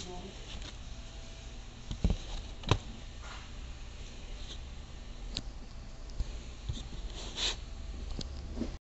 home.